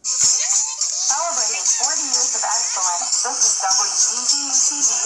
Celebrating 40 years of excellence, this is WBGU TV,